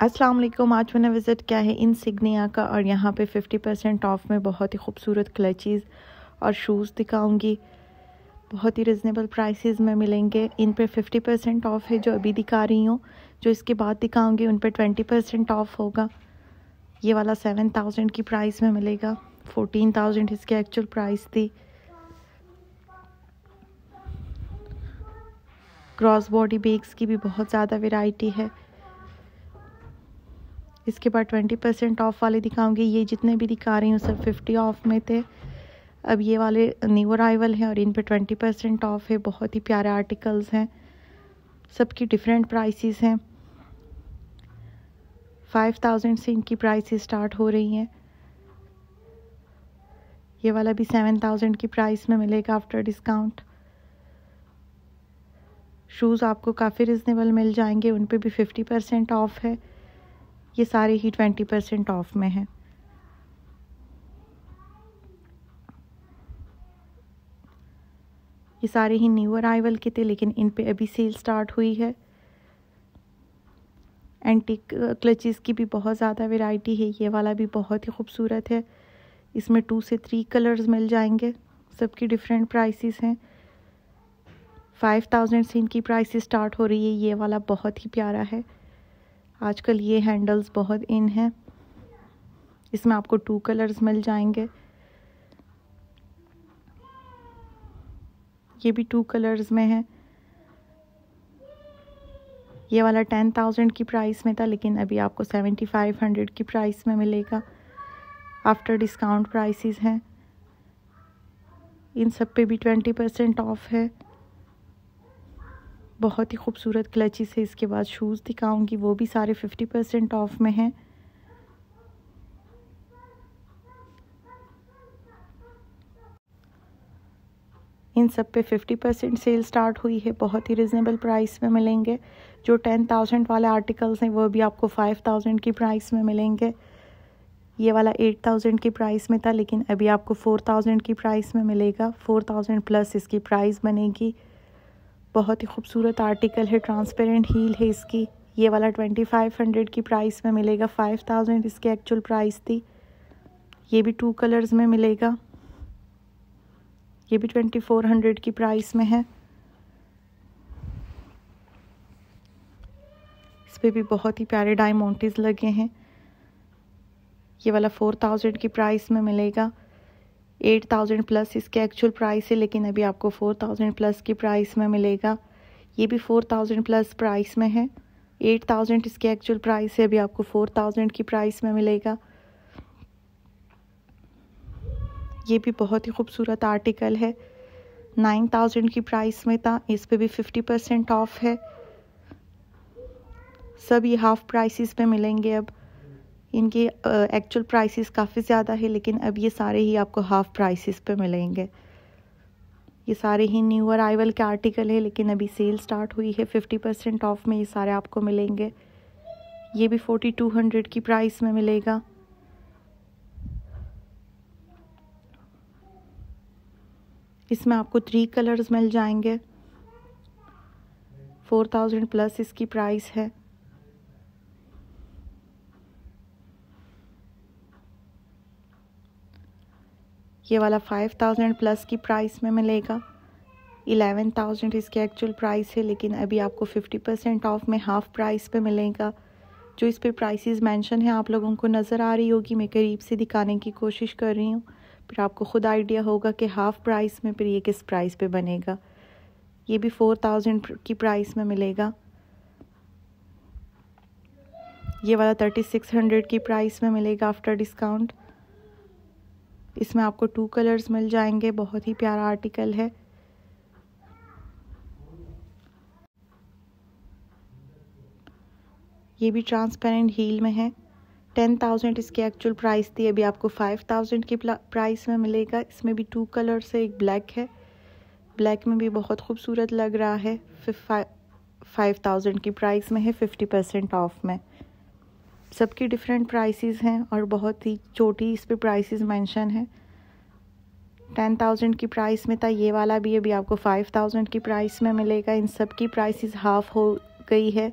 अस्सलाम वालेकुम। आज मैंने विज़िट किया है इन सिग्निया का और यहाँ पे 50 परसेंट ऑफ़ में बहुत ही खूबसूरत क्लचीज़ और शूज़ दिखाऊँगी। बहुत ही रिजनेबल प्राइसेस में मिलेंगे। इन पे 50 परसेंट ऑफ़ है जो अभी दिखा रही हूँ। जो इसके बाद दिखाऊँगी, उन पे 20 परसेंट ऑफ़ होगा। ये वाला सेवन थाउज़ेंड की प्राइस में मिलेगा। फोर्टीन थाउज़ेंड इसकी एक्चुअल प्राइस थी। क्रॉस बॉडी बेग्स की भी बहुत ज़्यादा वेराइटी है। इसके बाद ट्वेंटी परसेंट ऑफ़ वाले दिखाऊँगी। ये जितने भी दिखा रही हूँ, सब फिफ्टी ऑफ़ में थे। अब ये वाले न्यू अराइवल हैं और इन पे ट्वेंटी परसेंट ऑफ़ है। बहुत ही प्यारे आर्टिकल्स हैं। सबकी डिफरेंट प्राइसेस हैं। फाइव थाउज़ेंड से इनकी प्राइसेस स्टार्ट हो रही हैं। ये वाला भी सेवन थाउज़ेंड की प्राइस में मिलेगा आफ्टर डिस्काउंट शूज़ आपको काफ़ी रिजनेबल मिल जाएँगे। उन पर भी फिफ्टी परसेंट ऑफ़ है। ये सारे ही ट्वेंटी परसेंट ऑफ़ में हैं। ये सारे ही न्यू अराइवल के थे, लेकिन इन पे अभी सेल स्टार्ट हुई है। एंटिक क्लचेस की भी बहुत ज़्यादा वैरायटी है, ये वाला भी बहुत ही खूबसूरत है। इसमें टू से थ्री कलर्स मिल जाएँगे, सबकी डिफरेंट प्राइसेस हैं। फाइव थाउज़ेंड से इनकी प्राइसेस स्टार्ट हो रही है, ये वाला बहुत ही प्यारा है। आजकल ये हैंडल्स बहुत इन हैं। इसमें आपको टू कलर्स मिल जाएँगे। ये भी टू कलर्स में है। ये वाला टेन थाउज़ेंड की प्राइस में था, लेकिन अभी आपको सेवेंटी फाइव हंड्रेड की प्राइस में मिलेगा। आफ्टर डिस्काउंट प्राइसेस हैं। इन सब पे भी ट्वेंटी परसेंट ऑफ़ है। बहुत ही खूबसूरत क्लचेस है इसके बाद शूज़ दिखाऊँगी, वो भी सारे फिफ्टी परसेंट ऑफ़ में हैं। इन सब पे फिफ्टी परसेंट सेल स्टार्ट हुई है, बहुत ही रिजनेबल प्राइस में मिलेंगे। जो टेन थाउज़ेंड वाले आर्टिकल्स हैं, वो भी आपको फाइव थाउज़ेंड की प्राइस में मिलेंगे। ये वाला एट थाउज़ेंड की प्राइस में था, लेकिन अभी आपको फोर थाउज़ेंड की प्राइस में मिलेगा। फोर थाउज़ेंड प्लस इसकी प्राइस बनेगी। बहुत ही खूबसूरत आर्टिकल है ट्रांसपेरेंट हील है इसकी। ये वाला ट्वेंटी फाइव हंड्रेड की प्राइस में मिलेगा फाइव थाउज़ेंड इसकी एक्चुअल प्राइस थी। ये भी टू कलर्स में मिलेगा। ये भी ट्वेंटी फोर हंड्रेड की प्राइस में है। इस पर भी बहुत ही प्यारे डायमोंटीज लगे हैं। ये वाला फोर थाउज़ेंड की प्राइस में मिलेगा। एट थाउज़ेंड प्लस इसके एक्चुअल प्राइस है, लेकिन अभी आपको फोर थाउज़ेंड प्लस की प्राइस में मिलेगा। ये भी फोर थाउज़ेंड प्लस प्राइस में है। एट थाउज़ेंड इसकी एक्चुअल प्राइस है, अभी आपको फोर थाउज़ेंड की प्राइस में मिलेगा। ये भी बहुत ही खूबसूरत आर्टिकल है। नाइन थाउज़ेंड की प्राइस में था, इस पे भी फिफ्टी परसेंट ऑफ़ है। सब ये हाफ़ प्राइसेस पे मिलेंगे अब। इनके एक्चुअल प्राइसेस काफ़ी ज़्यादा है, लेकिन अब ये सारे ही आपको हाफ़ प्राइसेस पे मिलेंगे। ये सारे ही न्यू अराइवल के आर्टिकल है, लेकिन अभी सेल स्टार्ट हुई है फिफ्टी परसेंट ऑफ़ में ये सारे आपको मिलेंगे। ये भी फोर्टी टू हंड्रेड की प्राइस में मिलेगा। इसमें आपको थ्री कलर्स मिल जाएँगे। फोर थाउज़ेंड प्लस इसकी प्राइस है। ये वाला फाइव थाउज़ेंड प्लस की प्राइस में मिलेगा। इलेवन थाउज़ेंड इसकी एक्चुअल प्राइस है, लेकिन अभी आपको फिफ्टी परसेंट ऑफ़ में हाफ़ प्राइस पे मिलेगा। जो इस पे प्राइसेस मेंशन है, आप लोगों को नज़र आ रही होगी, मैं करीब से दिखाने की कोशिश कर रही हूँ। फिर आपको ख़ुद आइडिया होगा कि हाफ़ प्राइस में फिर ये किस प्राइस पे बनेगा। ये भी फोर थाउज़ेंड की प्राइस में मिलेगा। ये वाला थर्टी सिक्स हंड्रेड की प्राइस में मिलेगा आफ्टर डिस्काउंट इसमें आपको टू कलर्स मिल जाएँगे, बहुत ही प्यारा आर्टिकल है। ये भी ट्रांसपेरेंट हील में है। टेन थाउज़ेंड इसकी एक्चुअल प्राइस थी, अभी आपको फाइव थाउज़ेंड की प्राइस में मिलेगा। इसमें भी टू कलर्स है, एक ब्लैक है। ब्लैक में भी बहुत खूबसूरत लग रहा है। फाइव थाउज़ेंड की प्राइस में है फिफ्टी परसेंट ऑफ़ में। सबकी डिफरेंट प्राइसेस हैं और बहुत ही छोटी इस पर प्राइसेस मेंशन है। टेन थाउज़ेंड की प्राइस में था, ये वाला भी अभी आपको फाइव थाउज़ेंड की प्राइस में मिलेगा। इन सब की प्राइसेस हाफ़ हो गई है।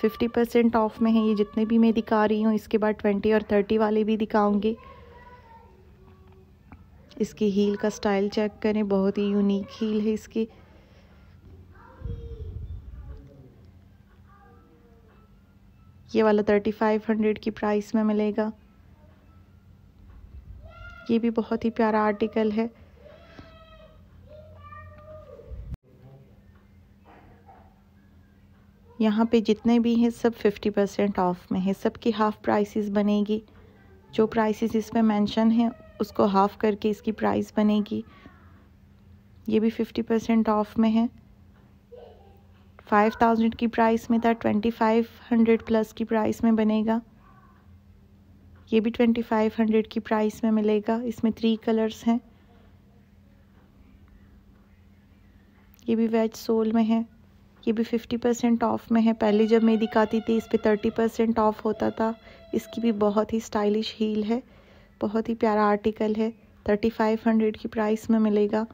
फिफ्टी परसेंट ऑफ़ में है, ये जितने भी मैं दिखा रही हूँ, इसके बाद ट्वेंटी और थर्टी वाले भी दिखाऊँगी। इसकी हील का स्टाइल चेक करें, बहुत ही यूनिक हील है इसकी। ये वाला थर्टी फाइव हंड्रेड की प्राइस में मिलेगा। ये भी बहुत ही प्यारा आर्टिकल है। यहाँ पे जितने भी हैं, सब फिफ्टी परसेंट ऑफ़ में है। सबकी हाफ़ प्राइसेस बनेगी। जो प्राइसेस इसमें मेंशन है, उसको हाफ़ करके इसकी प्राइस बनेगी। ये भी फिफ्टी परसेंट ऑफ़ में है। फाइव थाउज़ेंड की प्राइस में था, ट्वेंटी फाइव हंड्रेड प्लस की प्राइस में बनेगा। ये भी ट्वेंटी फाइव हंड्रेड की प्राइस में मिलेगा। इसमें थ्री कलर्स हैं। ये भी वेज सोल में है। ये भी फिफ्टी परसेंट ऑफ़ में है। पहले जब मैं दिखाती थी, इस पर थर्टी परसेंट ऑफ़ होता था। इसकी भी बहुत ही स्टाइलिश हील है। बहुत ही प्यारा आर्टिकल है। थर्टी फाइव हंड्रेड की प्राइस में मिलेगा।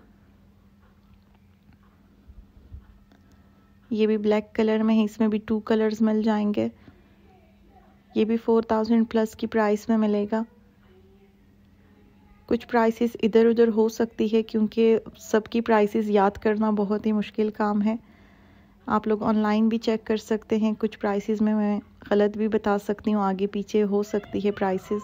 ये भी ब्लैक कलर में है, इसमें भी टू कलर्स मिल जाएँगे। ये भी फोर थाउज़ेंड प्लस की प्राइस में मिलेगा। कुछ प्राइसेस इधर उधर हो सकती है, क्योंकि सबकी प्राइसेस याद करना बहुत ही मुश्किल काम है। आप लोग ऑनलाइन भी चेक कर सकते हैं, कुछ प्राइसेस में मैं गलत भी बता सकती हूँ, आगे पीछे हो सकती है प्राइसेस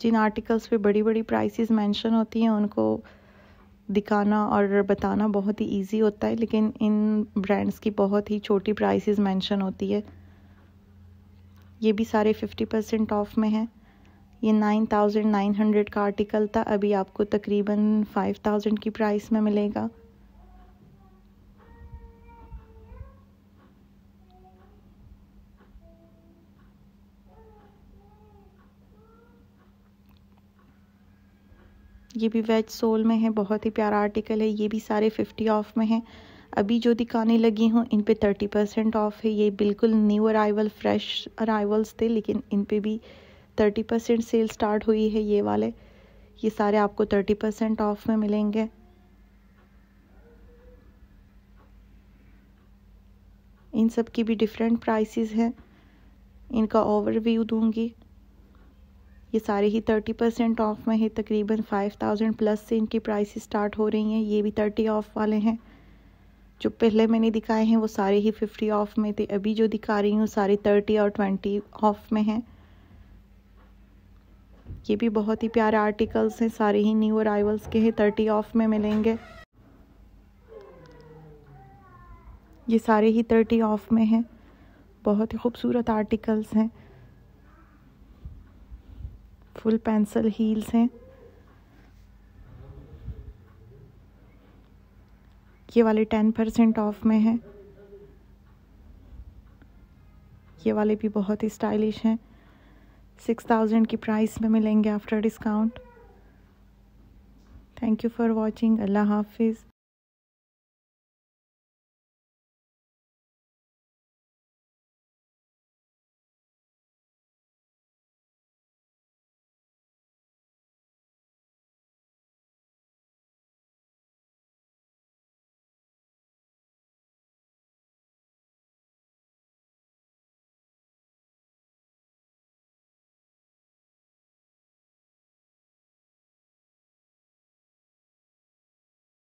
जिन आर्टिकल्स पे बड़ी बड़ी प्राइसेस मेंशन होती हैं, उनको दिखाना और बताना बहुत ही इजी होता है, लेकिन इन ब्रांड्स की बहुत ही छोटी प्राइसेस मेंशन होती है। ये भी सारे फिफ्टी परसेंट ऑफ़ में हैं। ये नाइन थाउज़ेंड नाइन हंड्रेड का आर्टिकल था, अभी आपको तकरीबन फाइव थाउज़ेंड की प्राइस में मिलेगा। ये भी वेज सोल में है, बहुत ही प्यारा आर्टिकल है, ये भी सारे फिफ्टी ऑफ़ में है। अभी जो दिखाने लगी हूँ, इन पे थर्टी परसेंट ऑफ़ है। ये बिल्कुल न्यू अराइवल फ्रेश अराइवल्स थे, लेकिन इन पे भी थर्टी परसेंट सेल स्टार्ट हुई है ये वाले। ये सारे आपको थर्टी परसेंट ऑफ़ में मिलेंगे। इन सब की भी डिफरेंट प्राइसेस हैं। इनका ओवरव्यू दूँगी। ये सारे ही थर्टी परसेंट ऑफ़ में है, तकरीबन फाइव थाउज़ेंड प्लस से इनकी प्राइस स्टार्ट हो रही हैं। ये भी थर्टी ऑफ़ वाले हैं। जो पहले मैंने दिखाए हैं, वो सारे ही फिफ्टी ऑफ़ में थे। अभी जो दिखा रही हूँ, सारे थर्टी और ट्वेंटी ऑफ़ में हैं। ये भी बहुत ही प्यारे आर्टिकल्स हैं, सारे ही न्यू अराइवल्स के हैं। थर्टी ऑफ़ में मिलेंगे। ये सारे ही थर्टी ऑफ़ में हैं। बहुत ही खूबसूरत आर्टिकल्स हैं। फुल पेंसिल हील्स हैं। ये वाले टेन परसेंट ऑफ़ में हैं। ये वाले भी बहुत ही स्टाइलिश हैं। सिक्स थाउज़ेंड की प्राइस में मिलेंगे after discount. Thank you for watching. अल्लाह हाफिज़।